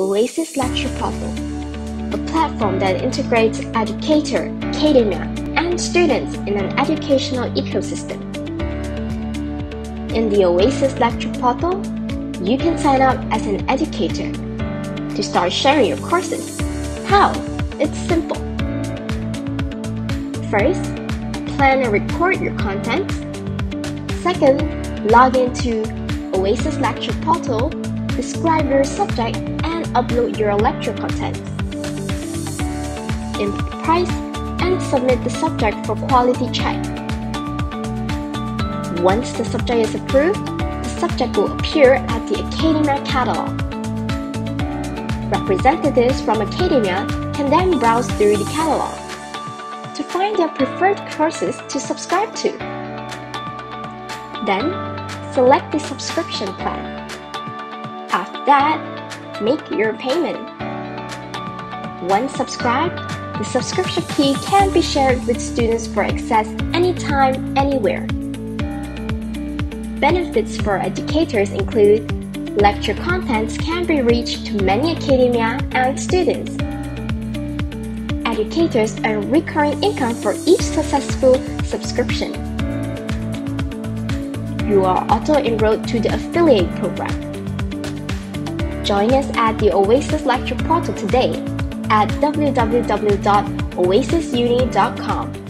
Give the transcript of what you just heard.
Oasis Lecture Portal, a platform that integrates educator, academia, and students in an educational ecosystem. In the Oasis Lecture Portal, you can sign up as an educator to start sharing your courses. How? It's simple. First, plan and record your content. Second, log into Oasis Lecture Portal, describe your subject, and upload your lecture content. Input price and submit the subject for quality check. Once the subject is approved, the subject will appear at the Academia catalog. Representatives from Academia can then browse through the catalog to find their preferred courses to subscribe to. Then, select the subscription plan. After that, make your payment. Once subscribed, the subscription fee can be shared with students for access anytime, anywhere. Benefits for educators include lecture contents can be reached to many academia and students. Educators earn recurring income for each successful subscription. You are auto-enrolled to the affiliate program. Join us at the Oasis Lecture Portal today at www.oasisuni.com.